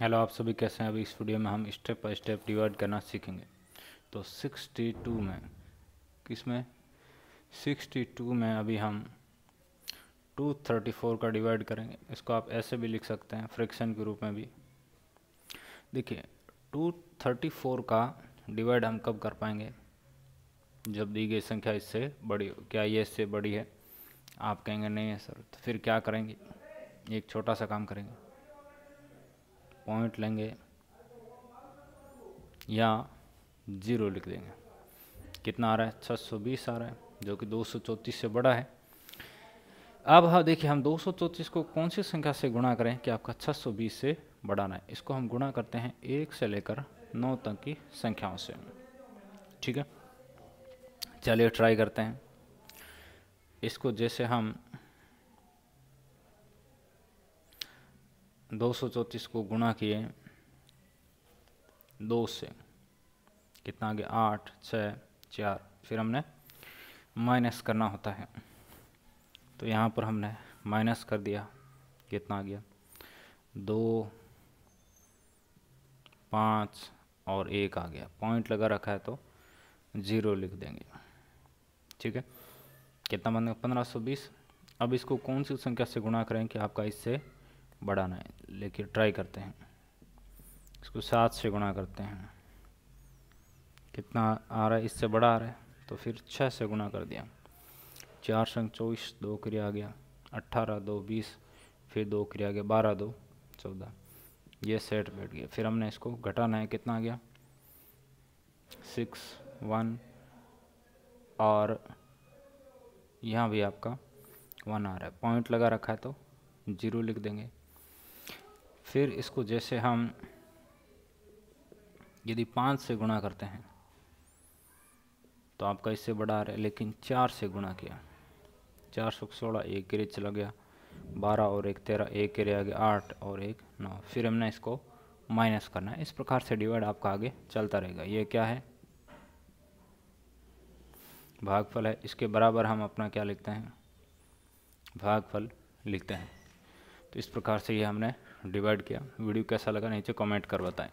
Hello, आप सभी कैसे हैं? अभी इस वीडियो में हम स्टेप बाय स्टेप डिवाइड करना सीखेंगे। तो 62 में किसमें 62 में अभी हम 234 का डिवाइड करेंगे। इसको आप ऐसे भी लिख सकते हैं, फ्रैक्शन के रूप में भी। देखिए 234 का डिवाइड हम कब कर पाएँगे? जब दी गई संख्या इससे बड़ी हो। क्या ये इससे बड़ी है? आप कहेंगे, नहीं है सर। तो फिर क्या करेंगे? एक छोटा सा काम करेंगे। पॉइंट लेंगे या ज़ीरो लिख देंगे। कितना आ रहा है? छः सौ बीस आ रहा है, जो कि दो सौ चौंतीस से बड़ा है। अब हाँ देखिए, हम दो सौ चौंतीस को कौन सी संख्या से गुणा करें कि आपका छः सौ बीस से बढ़ाना है? इसको हम गुणा करते हैं एक से लेकर नौ तक की संख्याओं से। ठीक है? चलिए ट्राई करते हैं। इसको जैसे हम दो सौ चौंतीस को गुणा किए, दो से, कितना आ गया? आठ छः चार। फिर हमने माइनस करना होता है। तो यहाँ पर हमने माइनस कर दिया। कितना आ गया? दो, पाँच और एक आ गया। पॉइंट लगा रखा है तो ज़ीरो लिख देंगे। ठीक है? कितना बन पंद्रह सौ बीस। अब इसको कौन सी संख्या से गुणा करें कि आपका इससे बढ़ाना है लेकिन ट्राई करते हैं। इसको सात से गुणा करते हैं। कितना आ रहा है? इससे बड़ा आ रहा है तो फिर छः से गुणा कर दिया। चार संग चौबीस, दो क्रिया आ गया। अट्ठारह, दो बीस, फिर दो क्रिया आ गया। बारह, दो, चौदह। ये सेट बैठ गया। फिर हमने इसको घटाना है, कितना आ गया? सिक्स वन और यहाँ भी आपका वन आ रहा है। पॉइंट लगा रखा है तो ज़ीरो लिख देंगे। फिर इसको जैसे हम यदि पाँच से गुणा करते हैं तो आपका इससे बड़ा आ रहा है, लेकिन चार से गुणा किया। चार सौ सोलह, एक गिरे चला गया। बारह और एक तेरह, एक गिरे आ गया आठ और एक नौ। फिर हमने इसको माइनस करना है। इस प्रकार से डिवाइड आपका आगे चलता रहेगा। ये क्या है? भागफल है। इसके बराबर हम अपना क्या लिखते हैं? भागफल लिखते हैं। तो इस प्रकार से ये हमने डिवाइड किया। वीडियो कैसा लगा नीचे कमेंट कर बताएँ।